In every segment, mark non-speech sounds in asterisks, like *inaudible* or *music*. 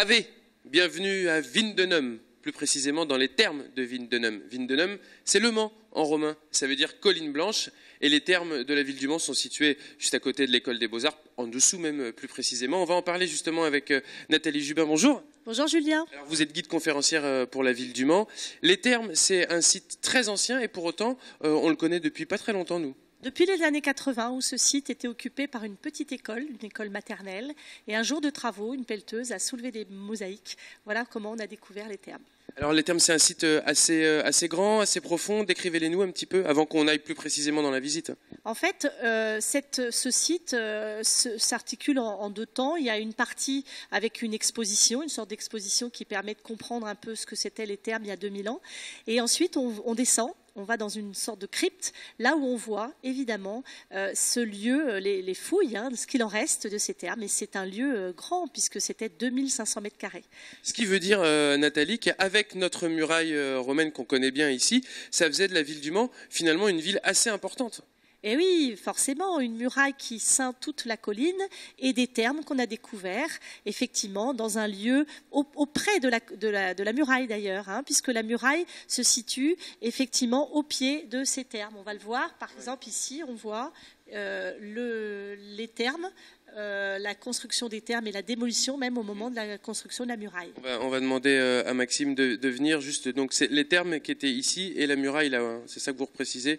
Ave, bienvenue à Vindenum, plus précisément dans les termes de Vindenum. Vindenum, c'est Le Mans en romain, ça veut dire colline blanche, et les termes de la ville du Mans sont situés juste à côté de l'école des beaux-arts, en dessous même euh, plus précisément. On va en parler justement avec euh, Nathalie Jubin. Bonjour. Bonjour Julien. Alors, vous êtes guide conférencière euh, pour la ville du Mans. Les termes, c'est un site très ancien et pour autant, on le connaît depuis pas très longtemps, nous. Depuis les années 80, où ce site était occupé par une petite école, une école maternelle, et un jour de travaux, une pelleteuse a soulevé des mosaïques. Voilà comment on a découvert les termes. Alors les termes, c'est un site euh, assez, euh, assez grand, assez profond. Décrivez-les-nous un petit peu avant qu'on aille plus précisément dans la visite. En fait, euh, cette, ce site s'articule en, en, deux temps. Il y a une partie avec une exposition, une sorte d'exposition qui permet de comprendre un peu ce que c'était les termes il y a 2000 ans. Et ensuite, on, on descend on va dans une sorte de crypte, là où on voit évidemment euh, ce lieu, euh, les, fouilles, hein, ce qu'il en reste de ces termes. Et c'est un lieu euh, grand, puisque c'était 2500 mètres carrés. Ce qui veut dire, Nathalie, qu'avec notre muraille romaine qu'on connaît bien ici, ça faisait de la ville du Mans finalement une ville assez importante. Et oui, forcément, une muraille qui ceint toute la colline et des termes qu'on a découverts, effectivement, dans un lieu auprès de la, muraille d'ailleurs, hein, puisque la muraille se situe effectivement au pied de ces termes. On va le voir, par exemple, ici, on voit euh, le, les termes. Euh, la construction des termes et la démolition même au moment de la construction de la muraille. On va, demander euh, à Maxime de, venir juste donc les termes qui étaient ici et la muraille là, hein. c'est ça que vous reprécisez?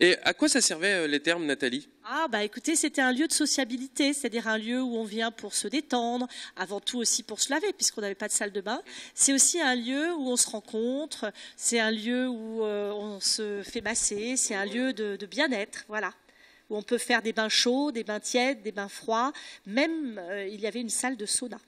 Et à quoi ça servait euh, les termes, Nathalie? Ah, bah écoutez, c'était un lieu de sociabilité, c'est-à-dire un lieu où on vient pour se détendre, avant tout aussi pour se laver, puisqu'on n'avait pas de salle de bain. C'est aussi un lieu où on se rencontre, c'est un lieu où euh, on se fait masser, c'est un lieu de, bien-être, voilà où on peut faire des bains chauds, des bains tièdes, des bains froids. Même, euh, il y avait une salle de sauna.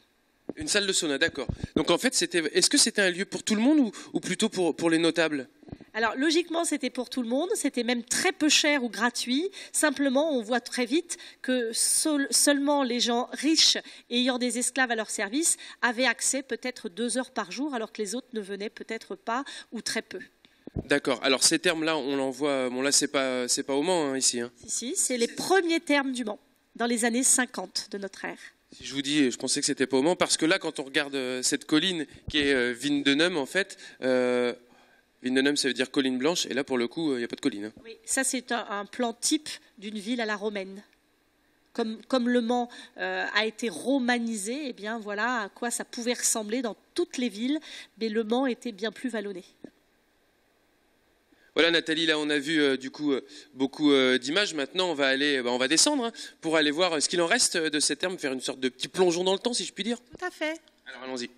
Une salle de sauna, d'accord. Donc en fait, c'était, est-ce que c'était un lieu pour tout le monde ou, plutôt pour, pour les notables? Alors logiquement, c'était pour tout le monde, c'était même très peu cher ou gratuit. Simplement, on voit très vite que seulement les gens riches ayant des esclaves à leur service avaient accès peut-être deux heures par jour, alors que les autres ne venaient peut-être pas ou très peu. D'accord. Alors ces termes-là, on l'envoie. Bon là, c'est pas c'est pas au Mans hein, ici. Hein. Si, si c'est les premiers termes du Mans dans les années 50 de notre ère. Si je vous dis, je pensais que c'était pas au Mans, parce que là, quand on regarde euh, cette colline qui est euh, Vindenum, en fait, euh, Vindenum, ça veut dire colline blanche, et là, pour le coup, il n'y a pas de colline. Hein. Oui, ça, c'est un, plan type d'une ville à la romaine. Comme, comme le Mans a été romanisé, eh bien voilà à quoi ça pouvait ressembler dans toutes les villes, mais le Mans était bien plus vallonné. Voilà Nathalie, là on a vu euh, du coup euh, beaucoup euh, d'images. Maintenant on va aller, bah, on va descendre hein, pour aller voir ce qu'il en reste de ces termes, faire une sorte de petit plongeon dans le temps si je puis dire. Tout à fait. Alors allons-y.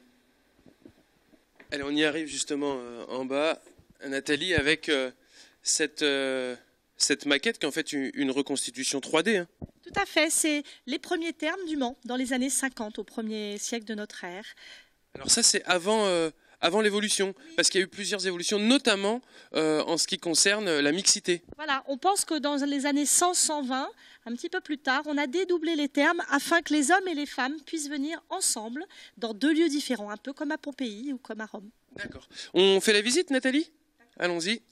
Allez, on y arrive justement en bas, Nathalie, avec cette, cette maquette qui est en fait une, reconstitution 3D. Hein. Tout à fait, c'est les premiers termes du Mans dans les années 50, au premier siècle de notre ère. Alors ça c'est avant avant l'évolution, parce qu'il y a eu plusieurs évolutions, notamment euh, en ce qui concerne la mixité. Voilà, on pense que dans les années 100-120, un petit peu plus tard, on a dédoublé les termes afin que les hommes et les femmes puissent venir ensemble dans deux lieux différents, un peu comme à Pompéi ou comme à Rome. D'accord. On fait la visite, Nathalie? Allons-y.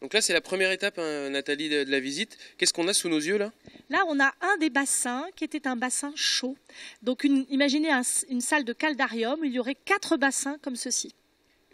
Donc là, c'est la première étape, hein, Nathalie, de, la visite. Qu'est-ce qu'on a sous nos yeux là? Là, on a un des bassins qui était un bassin chaud. Donc, imaginez une salle de caldarium, il y aurait quatre bassins comme ceci.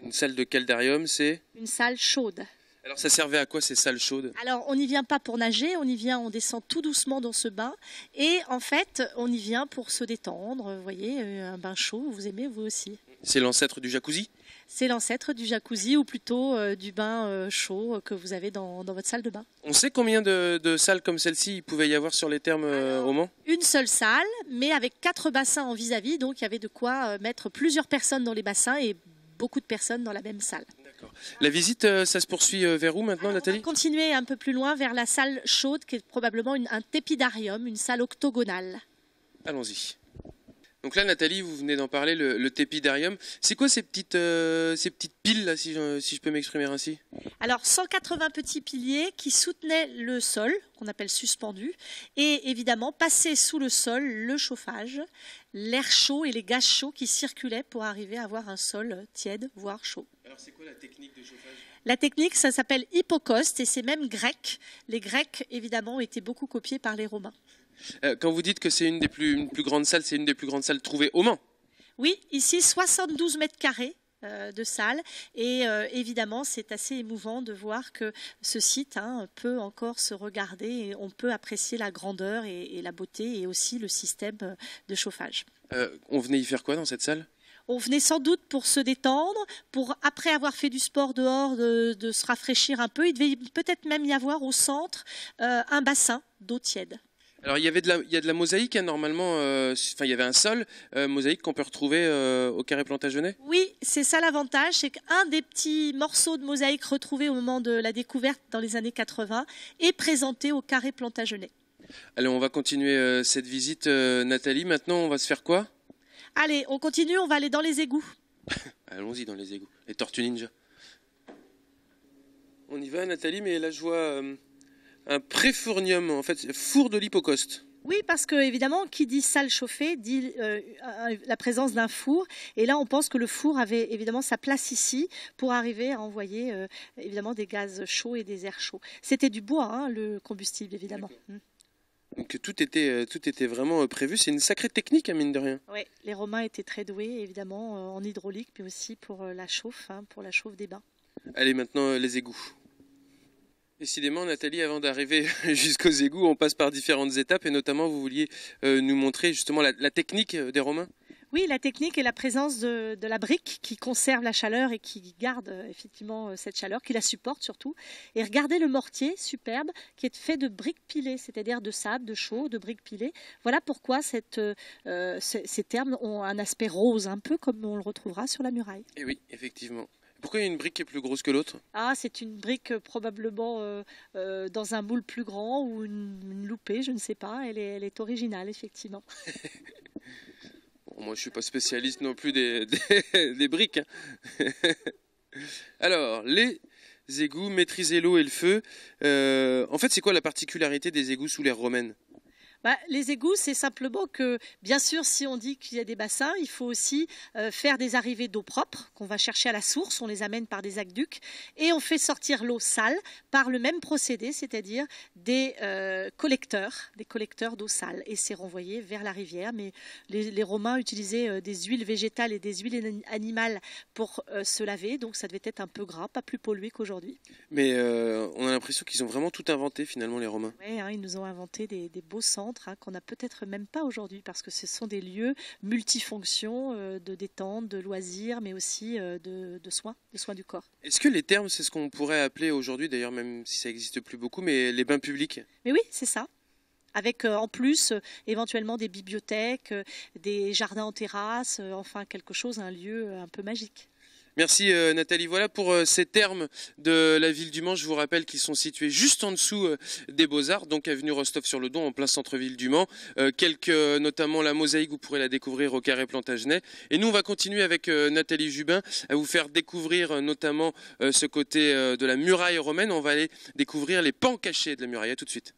Une salle de caldarium, c'est? Une salle chaude. Alors ça servait à quoi ces salles chaudes? Alors on n'y vient pas pour nager, on y vient, on descend tout doucement dans ce bain et en fait on y vient pour se détendre. Vous voyez, euh, un bain chaud, vous aimez vous aussi. C'est l'ancêtre du jacuzzi C'est l'ancêtre du jacuzzi ou plutôt euh, du bain euh, chaud que vous avez dans, votre salle de bain. On sait combien de, salles comme celle-ci il pouvait y avoir sur les termes au Mans Une seule salle, mais avec quatre bassins en vis-à-vis, -vis, donc il y avait de quoi mettre plusieurs personnes dans les bassins et beaucoup de personnes dans la même salle. La visite, euh, ça se poursuit euh, vers où maintenant, Nathalie On va continuer un peu plus loin vers la salle chaude, qui est probablement un tépidarium, une salle octogonale. Allons-y. Donc là, Nathalie, vous venez d'en parler, le, tépidarium. C'est quoi ces petites, euh, ces petites piles, là, si je, peux m'exprimer ainsi? Alors, 180 petits piliers qui soutenaient le sol, qu'on appelle suspendu, et évidemment, passer sous le sol le chauffage, l'air chaud et les gaz chauds qui circulaient pour arriver à avoir un sol tiède, voire chaud. Alors, c'est quoi la technique de chauffage? La technique, ça s'appelle hypocoste et c'est même grec. Les Grecs, évidemment, ont été beaucoup copiés par les Romains. Euh, quand vous dites que c'est une des plus, plus grandes salles, c'est une des plus grandes salles trouvées au Mans Oui, ici 72 mètres carrés euh, de salle. Et euh, évidemment, c'est assez émouvant de voir que ce site hein, peut encore se regarder et on peut apprécier la grandeur et, la beauté et aussi le système de chauffage. on venait y faire quoi dans cette salle? On venait sans doute pour se détendre, pour après avoir fait du sport dehors, de, se rafraîchir un peu. Il devait peut-être même y avoir au centre un bassin d'eau tiède. Alors il y avait de la, il y a de la mosaïque hein, normalement. Euh, enfin il y avait un sol euh, mosaïque qu'on peut retrouver euh, au carré Plantagenet? Oui, c'est ça l'avantage, c'est qu'un des petits morceaux de mosaïque retrouvés au moment de la découverte dans les années 80 est présenté au carré Plantagenet. Allez, on va continuer cette visite, Nathalie. Maintenant, on va se faire quoi? Allez, on continue. On va aller dans les égouts. *laughs* Allons-y dans les égouts. Les tortues ninja. On y va, Nathalie, mais là je vois un préfournium, en fait, four de l'hypocoste. Oui, parce que évidemment, qui dit salle chauffée dit euh, la présence d'un four. Et là, on pense que le four avait évidemment sa place ici pour arriver à envoyer euh, évidemment des gaz chauds et des airs chauds. C'était du bois, hein, le combustible, évidemment. Hmm. Donc tout était, euh, tout était vraiment prévu. C'est une sacrée technique, à hein, mine de rien. Oui, les Romains étaient très doués, évidemment, en hydraulique, mais aussi pour la chauffe, hein, pour la chauffe des bains. Allez, maintenant, les égouts. Décidément, Nathalie, avant d'arriver *laughs* jusqu'aux égouts, on passe par différentes étapes et notamment vous vouliez euh, nous montrer justement la, technique euh, des Romains. Oui, la technique et la présence de, la brique qui conserve la chaleur et qui garde euh, effectivement cette chaleur, qui la supporte surtout. Et regardez le mortier superbe qui est fait de briques pilées, c'est-à-dire de sable, de chaux, de briques pilées. Voilà pourquoi cette, ces termes ont un aspect rose, un peu comme on le retrouvera sur la muraille. Et oui, effectivement. Pourquoi il y a une brique qui est plus grosse que l'autre? Ah, c'est une brique euh, probablement euh, euh, dans un moule plus grand ou une, loupée, je ne sais pas. Elle est, elle est originale, effectivement. *laughs* moi, je suis pas spécialiste non plus des, *laughs* des, briques. Hein. *laughs* Alors, les égouts, maîtriser l'eau et le feu. en fait, c'est quoi la particularité des égouts sous l'ère romaine? Bah, les égouts, c'est simplement que, bien sûr, si on dit qu'il y a des bassins, il faut aussi euh, faire des arrivées d'eau propre qu'on va chercher à la source, on les amène par des aqueducs, et on fait sortir l'eau sale par le même procédé, c'est-à-dire des euh, collecteurs, des collecteurs d'eau sale, et c'est renvoyé vers la rivière. Mais les, Romains utilisaient euh, des huiles végétales et des huiles animales pour se laver, donc ça devait être un peu gras, pas plus pollué qu'aujourd'hui. Mais on a l'impression qu'ils ont vraiment tout inventé finalement les Romains. Oui, hein, ils nous ont inventé des, des beaux centres Hein, qu'on n'a peut-être même pas aujourd'hui, parce que ce sont des lieux multifonctions euh, de détente, de loisirs, mais aussi euh, de, soins, de soins du corps. Est-ce que les termes, c'est ce qu'on pourrait appeler aujourd'hui, d'ailleurs même si ça n'existe plus beaucoup, mais les bains publics? Mais oui, c'est ça avec euh, en plus éventuellement des bibliothèques, des jardins en terrasse, enfin quelque chose, un lieu un peu magique. Merci euh, Nathalie. Voilà pour euh, ces termes de la ville du Mans. Je vous rappelle qu'ils sont situés juste en dessous euh, des Beaux-Arts, donc avenue Rostov-sur-le-Don, en plein centre-ville du Mans. quelques, notamment la mosaïque, vous pourrez la découvrir au Carré Plantagenet. Et nous, on va continuer avec Nathalie Jubin à vous faire découvrir notamment ce côté de la muraille romaine. On va aller découvrir les pans cachés de la muraille. À tout de suite.